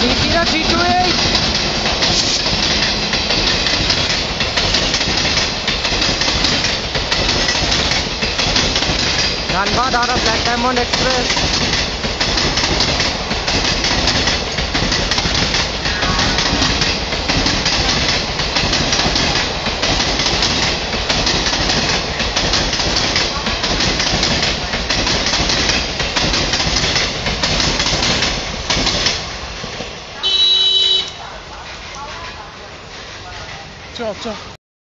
Geht wieder G28! Dann war da das Black Diamond Express. 없죠 없죠.